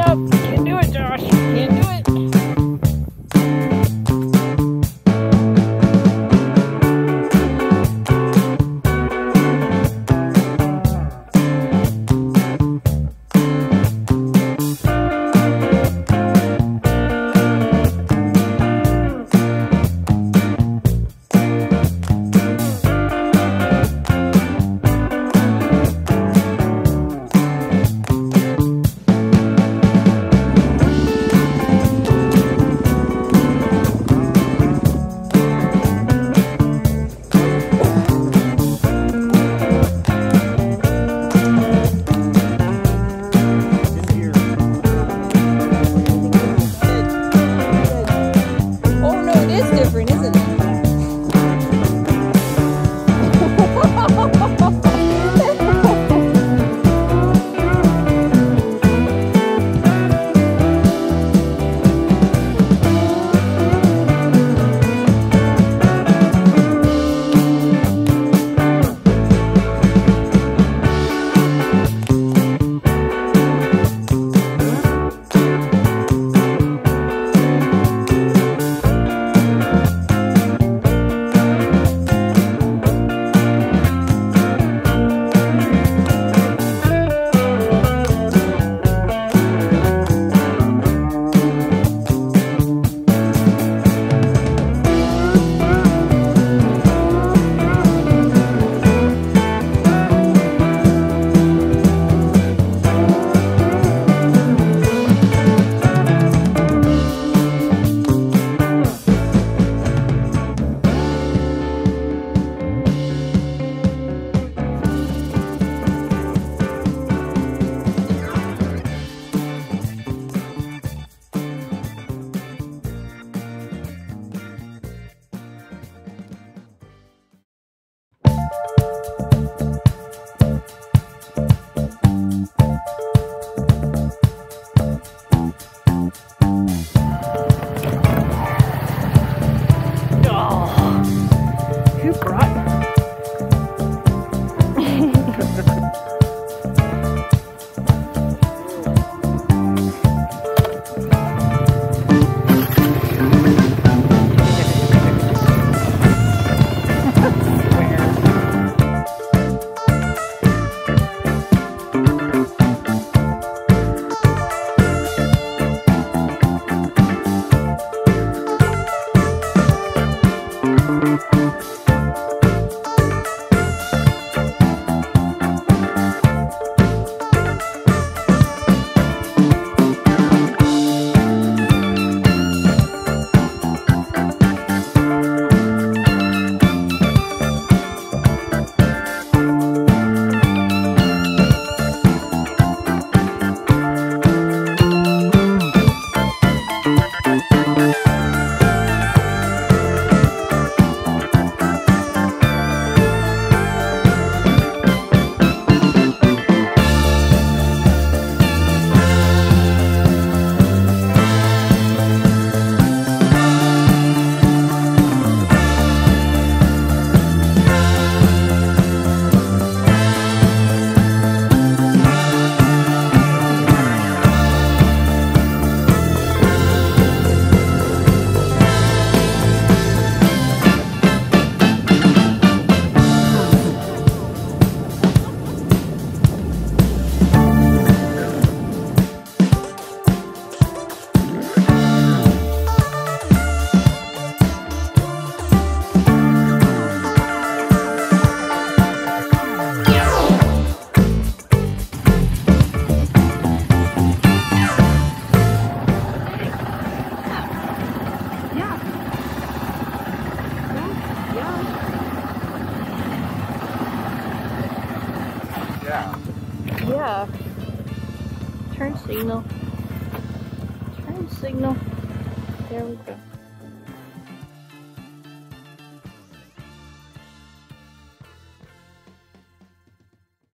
up. Can't do it, Josh. Can't do it. Yeah. Turn signal. Turn signal. There we go.